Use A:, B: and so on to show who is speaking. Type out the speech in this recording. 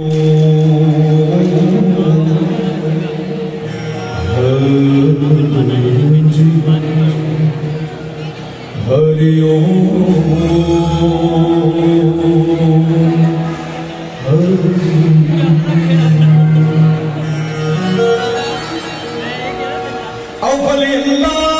A: Hari Noori